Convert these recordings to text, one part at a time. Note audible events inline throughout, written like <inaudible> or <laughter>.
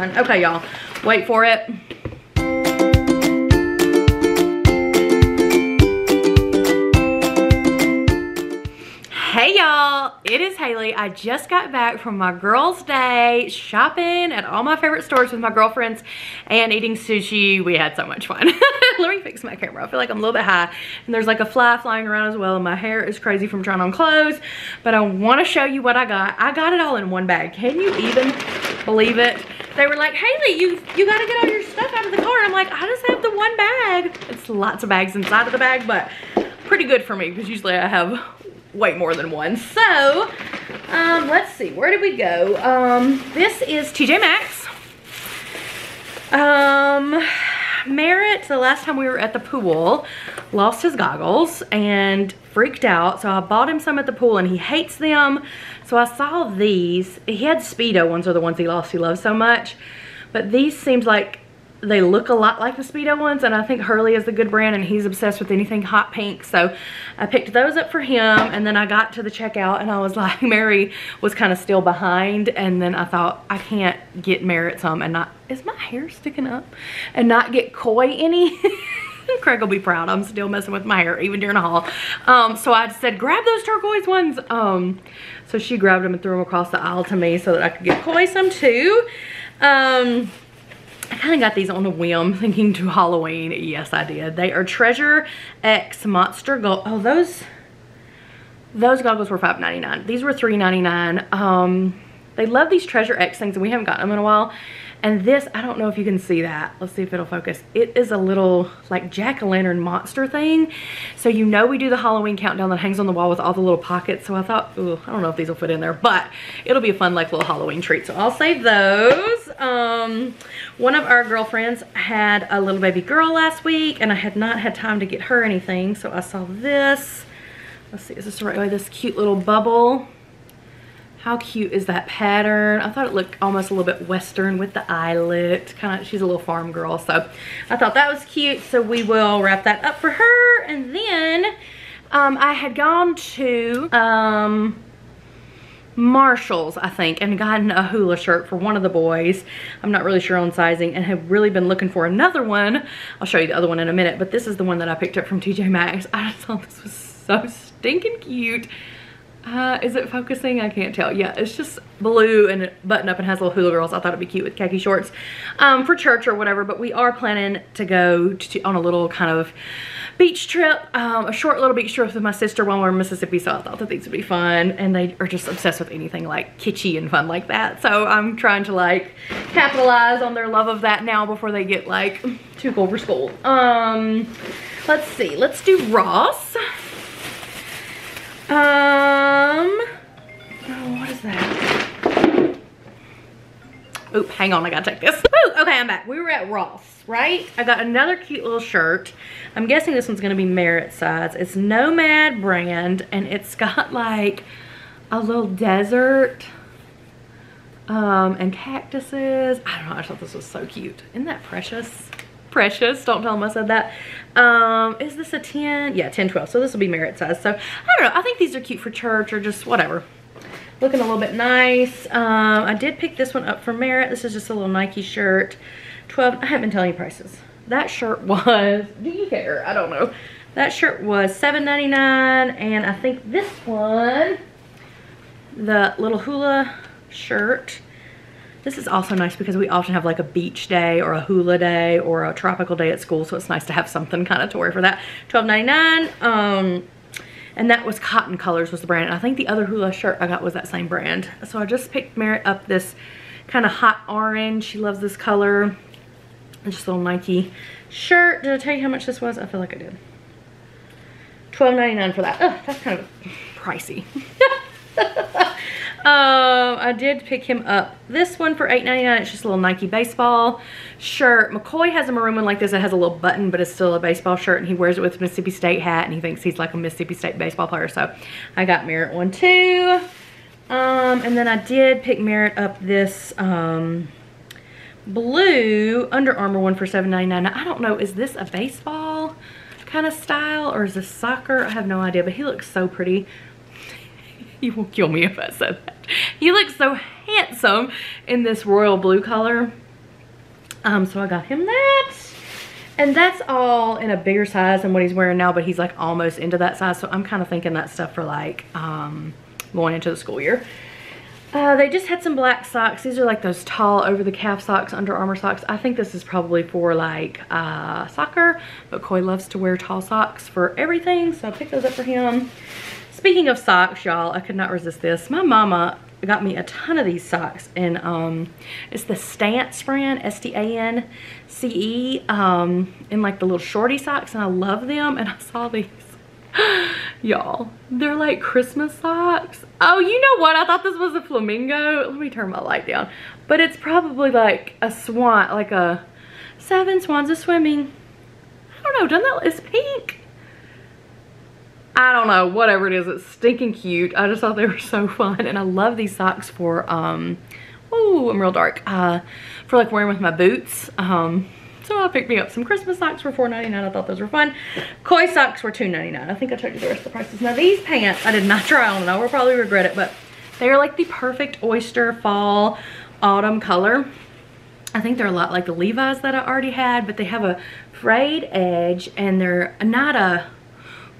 Okay, y'all, wait for it. Hey y'all, it is Hayley. I just got back from my girls' day shopping at all my favorite stores with my girlfriends and eating sushi. We had so much fun. <laughs> Let me fix my camera. I feel like I'm a little bit high and there's like a fly flying around as well and my hair is crazy from trying on clothes. But I want to show you what I got. I got it all in one bag. Can you even believe it? They were like, Hayley, you, you got to get all your stuff out of the car. I'm like, I just have the one bag. It's lots of bags inside of the bag, but pretty good for me because usually I have way more than one. So, um, let's see, where did we go? Um, this is TJ Maxx. Um, Merritt, the last time we were at the pool, lost his goggles and freaked out. So I bought him some at the pool and he hates them. So I saw these. He had Speedo ones are the ones he lost he loves so much. But these seems like they look a lot like the Speedo ones and I think Hurley is a good brand and he's obsessed with anything hot pink. So I picked those up for him and then I got to the checkout and I was <laughs> like, Mary was kind of still behind and then I thought I can't get Merritt some and not, is my hair sticking up? And not get Coy any. <laughs> Craig will be proud. I'm still messing with my hair even during a haul. Um, so I said, grab those turquoise ones. Um, so she grabbed them and threw them across the aisle to me so that I could get Coy some too. Um, I kind of got these on a whim <laughs> thinking to Halloween. Yes, I did. They are Treasure X Monster Gold. Oh, those, those goggles were $5.99. These were $3.99. Um, they love these Treasure X things and we haven't gotten them in a while. And this, I don't know if you can see that. Let's see if it'll focus. It is a little like jack-o'-lantern monster thing. So you know we do the Halloween countdown that hangs on the wall with all the little pockets. So I thought, ooh, I don't know if these will fit in there, but it'll be a fun like little Halloween treat. So I'll save those. Um, one of our girlfriends had a little baby girl last week and I had not had time to get her anything. So I saw this. Let's see, is this the right way? This cute little bubble how cute is that pattern? I thought it looked almost a little bit western with the eyelet. Kind of, she's a little farm girl, so I thought that was cute. So we will wrap that up for her. And then um, I had gone to um, Marshalls, I think, and gotten a hula shirt for one of the boys. I'm not really sure on sizing and have really been looking for another one. I'll show you the other one in a minute, but this is the one that I picked up from TJ Maxx. <laughs> I just thought this was so stinking cute. Uh, is it focusing? I can't tell. Yeah, it's just blue and button up and has little hula girls. I thought it'd be cute with khaki shorts um, for church or whatever, but we are planning to go to, on a little kind of beach trip, um, a short little beach trip with my sister while we're in Mississippi, so I thought that these would be fun, and they are just obsessed with anything like kitschy and fun like that, so I'm trying to like capitalize on their love of that now before they get like too cool for school. Um, let's see, let's do Ross. Um, Oop, hang on, I gotta take this. Okay, I'm back. We were at Ross, right? I got another cute little shirt. I'm guessing this one's gonna be Merritt size. It's Nomad brand, and it's <laughs> got like a little desert um, and cactuses. I don't know, I thought this was so cute. Isn't that precious? Precious, don't tell them I said that. Um, is this a 10? Yeah, 10, 12. So this will be Merritt size. So I don't know. I think these are cute for church or just whatever. Looking a little bit nice. Um, I did pick this one up for Merritt. This is just a little Nike shirt. 12, I haven't been telling you prices. That shirt <laughs> was, do you care? I don't know. That shirt was $7.99 and I think this one, the little hula shirt this is also nice because we often have like a beach day or a hula day or a tropical day at school. So it's nice to have something kind of to wear for that. $12.99. Um, and that was Cotton Colors was the brand. And I think the other hula shirt I got was that same brand. So I just picked Merritt up this kind of hot orange. She loves this color. Just a little Nike shirt. Did I tell you how much this was? I feel like I did. $12.99 for that. Ugh, that's kind of pricey. <laughs> Um, I did pick him up this one for $8.99. It's just a little Nike baseball shirt. McCoy has a maroon one like this. It has a little button, but it's still a baseball shirt, and he wears it with Mississippi State hat, and he thinks he's like a Mississippi State baseball player. So I got Merritt one too. Um, and then I did pick Merritt up this um, blue Under Armour one for $7.99. I don't know, is this a baseball kind of style, or is this soccer? I have no idea, but he looks so pretty. <laughs> he will kill me if I said that. He looks so handsome in this royal blue color. Um, so I got him that. And that's all in a bigger size than what he's wearing now, but he's like almost into that size. So I'm kind of thinking that stuff for like um, going into the school year. Uh, they just had some black socks. These are like those tall over the calf socks, Under Armour socks. I think this is probably for like uh, soccer, but Coy loves to wear tall socks for everything. So I picked those up for him. Speaking of socks, y'all, I could not resist this. My mama got me a ton of these socks and um, it's the Stance brand, S-T-A-N-C-E, um, in like the little shorty socks and I love them and <laughs> I saw these. <gasps> Y'all, they're like Christmas socks. Oh, you know what? I thought this was a flamingo. Let me turn my light down. But it's probably like a swan, like a seven swans are swimming. I don't know, doesn't that, it's pink. I don't know, whatever it is, it's stinking cute. I just thought they were so <laughs> fun. And I love these socks for, um, oh, I'm real dark, uh, for like wearing with my boots. Um, so I picked me up some Christmas socks for $4.99. I thought those were fun. Coy socks were $2.99. I think I told you the rest of the prices. Now these pants, I did not try on and I will probably regret it, but they are like the perfect oyster fall autumn color. I think they're a lot like the Levi's that I already had, but they have a frayed edge and they're not a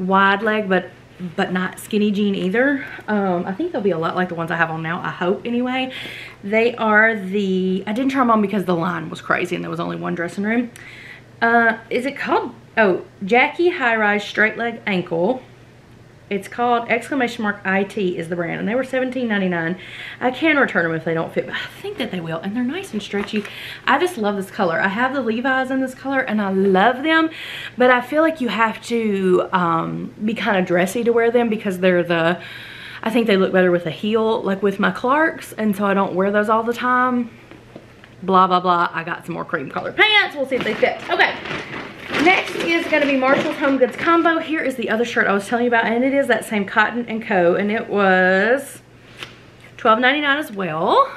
wide leg, but but not skinny jean either. Um, I think they'll be a lot like the ones I have on now, I hope anyway. They are the, I didn't try them on because the line was crazy and there was only one dressing room. Uh, is it called, oh, Jackie High Rise Straight Leg Ankle. It's called exclamation mark IT is the brand and they were $17.99. I can return them if they don't fit, but I think that they will. And they're nice and stretchy. I just love this color. I have the Levi's in this color and I love them, but I feel like you have to um, be kind of dressy to wear them because they're the, I think they look better with a heel, like with my Clarks. And so I don't wear those all the time. Blah, blah, blah. I got some more cream colored pants. We'll see if they fit. Okay. Next is to be Marshall's Home Goods Combo. Here is the other shirt I was telling you about, and it is that same Cotton & Co. And it was $12.99 as well.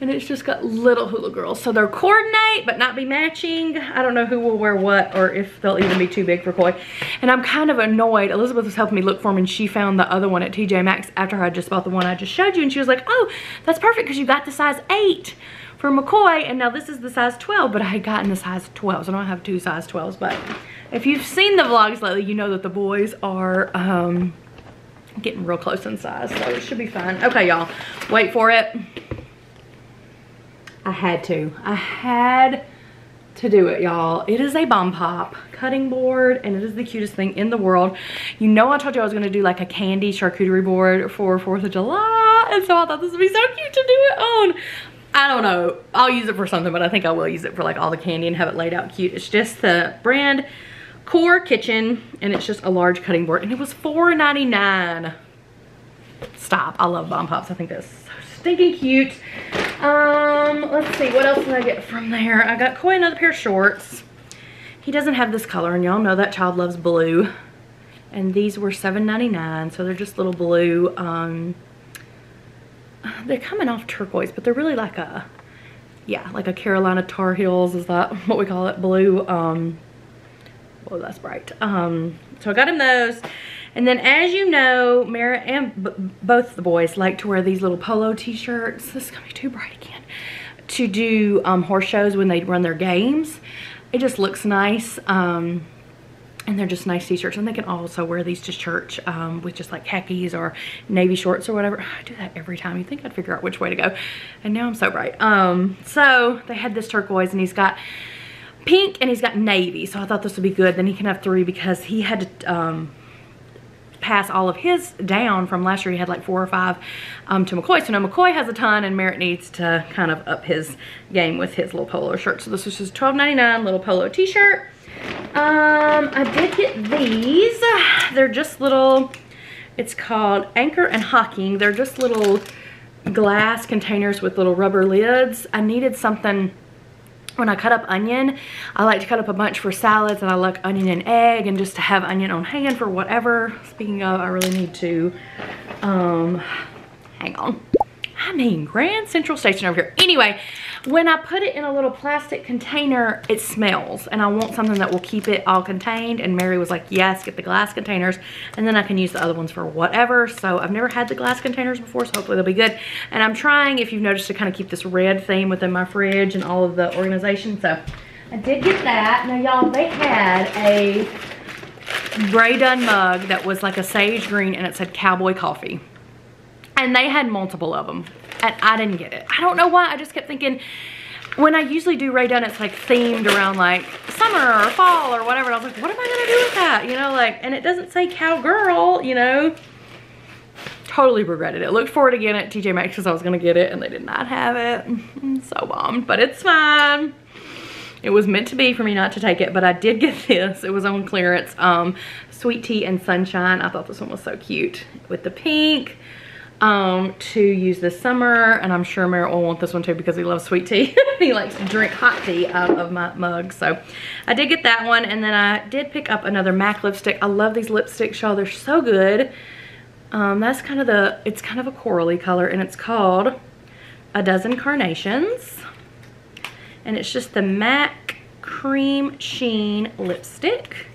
And it's just got little hula girls. So they're coordinate, but not be matching. I don't know who will wear what or if they'll even be too big for Coy. And I'm kind of annoyed. Elizabeth was helping me look for them and she found the other one at TJ Maxx after I just bought the one I just showed you. And she was like, oh, that's perfect because you got the size 8 for McCoy, and now this is the size 12, but I had gotten the size 12, so I don't have two size 12s, but if you've seen the vlogs lately, you know that the boys are um, getting real close in size, so it should be fine. Okay, y'all, wait for it. I had to. I had to do it, y'all. It is a Bomb Pop cutting board, and it is the cutest thing in the world. You know I told you I was going to do like a candy charcuterie board for 4th of July, and so I thought this would be so cute to do it on. I don't know. I'll use it for something, but I think I will use it for like all the candy and have it laid out cute. It's just the brand Core Kitchen, and it's just a large cutting board, and it was $4.99. Stop. I love Bomb Pops. I think that's so stinking cute. Um, let's see. What else did I get from there? I got Coy another pair of shorts. He doesn't have this color, and y'all know that child loves blue. And these were $7.99, so they're just little blue, um, they're coming off turquoise, but they're really like a, yeah, like a Carolina Tar Heels, is that <laughs> what we call it, blue, um, oh, that's bright. Um, so I got him those. And then as you know, Merritt and both the boys like to wear these little polo t-shirts. This is gonna be too bright again. To do um, horse shows when they run their games. It just looks nice. Um, and they're just nice t-shirts and they can also wear these to church um, with just like khakis or navy shorts or whatever. I do that every time. You think I'd figure out which way to go. And now I'm so bright. Um, so they had this turquoise and he's got pink and he's got navy. So I thought this would be good. Then he can have three because he had to um, pass all of his down from last year. He had like four or five um, to McCoy. So now McCoy has a ton and Merritt needs to kind of up his game with his little polo shirt. So this is just $12.99 little polo t-shirt um, I did get these. They're just little, it's called Anchor and Hocking. They're just little glass containers with little rubber lids. I needed something when I cut up onion, I like to cut up a bunch for salads and I like onion and egg and just to have onion on hand for whatever. Speaking of, I really need to, um, hang on. I mean, Grand Central Station over here. Anyway, when I put it in a little plastic container, it smells. And I want something that will keep it all contained. And Mary was like, yes, get the glass containers. And then I can use the other ones for whatever. So I've never had the glass containers before, so hopefully they'll be good. And I'm trying, if you've noticed, to kind of keep this red theme within my fridge and all of the organization. So I did get that. Now, y'all, they had a Rae Dunn mug that was like a sage green and it said cowboy coffee. And they had multiple of them. And I didn't get it. I don't know why. I just kept thinking, when I usually do Rae Dunn, it's like themed around like summer or fall or whatever. And I was like, what am I to do with that? You know, like, and it doesn't say cowgirl, you know. Totally regretted it. Looked forward again at TJ Maxx because I was to get it and they did not have it. I'm <laughs> so bummed, but it's fine. It was meant to be for me not to take it, but I did get <laughs> this. It was on clearance. Um, Sweet Tea and Sunshine. I thought this one was so cute with the pink um, to use this summer. And I'm sure Merritt will want this one too because he loves sweet tea. <laughs> he likes to drink hot tea out of my mug. So I did get that one. And then I did pick up another MAC lipstick. I love these lipsticks, y'all. They're so good. Um, that's kind of the, it's kind of a corally color and it's called A Dozen Carnations. And it's just the MAC Cream Sheen Lipstick.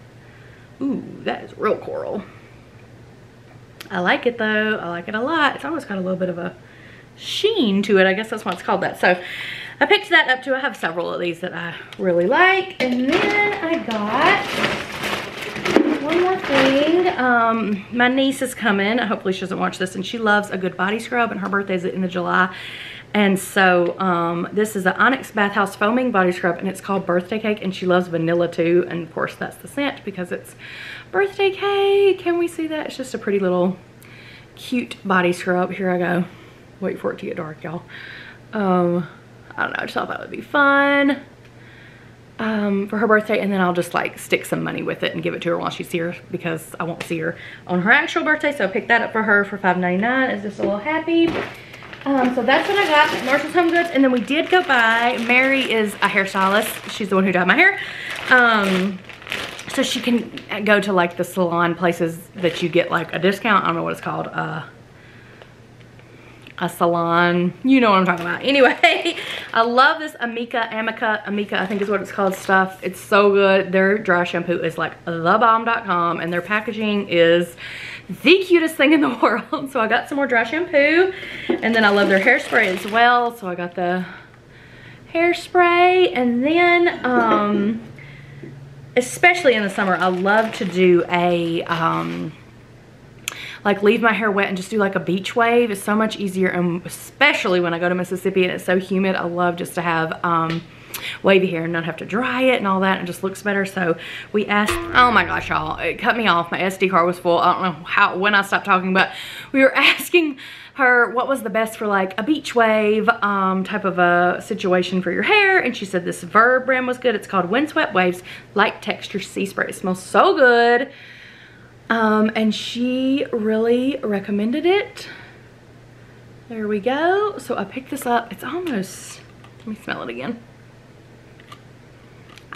Ooh, that is real coral. I like it though. I like it a lot. It's almost got a little bit of a sheen to it. I guess that's why it's called that. So I picked that up too. I have several of these that I really like. And then I got one more thing. Um, my niece is coming. Hopefully she doesn't watch this. And she loves a good body scrub. And her birthday is in the July. And so um, this is the Onyx Bathhouse Foaming Body Scrub and it's called Birthday Cake and she loves vanilla too. And of course that's the scent because it's birthday cake. Can we see that? It's just a pretty little cute body scrub. Here I go. Wait for it to get dark, y'all. Um, I don't know. I just thought that would be fun um, for her birthday and then I'll just like stick some money with it and give it to her while she's here because I won't see her on her actual birthday. So I picked that up for her for $5.99. Is just a little happy? Um, so that's what I got at Marshall's Home Goods. And then we did go by, Mary is a hairstylist. She's the one who dyed my hair. Um, so she can go to like the salon places that you get like a discount. I don't know what it's called. Uh, a salon. You know what I'm talking about. <laughs> Anyway, I love this Amika, Amica, Amika, I think is what it's called stuff. It's so good. Their dry shampoo is like thebomb.com and their packaging is the cutest thing in the <laughs> world. So I got some more dry shampoo and then I love their hairspray as well. So I got the hairspray and then um, especially in the summer, I love to do a um, like leave my hair wet and just do like a beach wave. It's so much easier and especially when I go to Mississippi and it's so humid, I love just to have um, wavy hair and not have to dry it and all that and it just looks better. So we asked, oh my gosh, y'all, it cut me off. My SD card was full. I don't know how, when I stopped talking, but we were <laughs> asking her what was the best for like a beach wave um, type of a situation for your hair. And she said this Verb brand was good. It's called Windswept Waves Light Texture Sea Spray. It smells so good. Um, and she really recommended it. There we go. So I picked this up. It's almost, let me smell it again.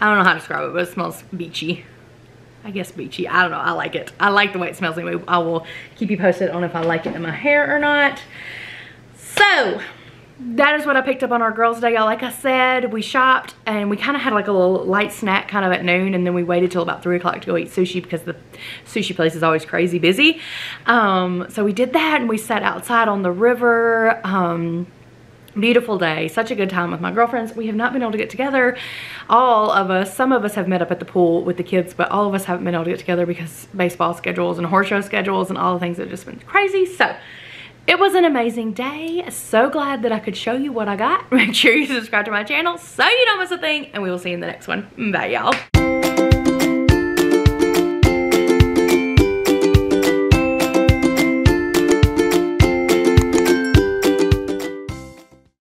I don't know how to describe it, but it smells beachy. I guess beachy. I don't know. I like it. I like the way it smells anyway. I will keep you posted on if I like it in my hair or not. So, that is what I picked up on our girls day y'all like I said we shopped and we kind of had like a little light snack kind of at noon and then we waited till about three o'clock to go eat sushi because the sushi place is always crazy busy um, so we did that and we sat outside on the river um, beautiful day. Such a good time with my girlfriends. We have not been able to get together. All of us some of us have met up at the pool with the kids but all of us haven't been able to get together because baseball schedules and horse show schedules and all the things have just been crazy. So it was an amazing day. So glad that i could show you what i got. <laughs> Make sure you subscribe to my channel so you don't miss a thing and we will see you in the next one. Bye y'all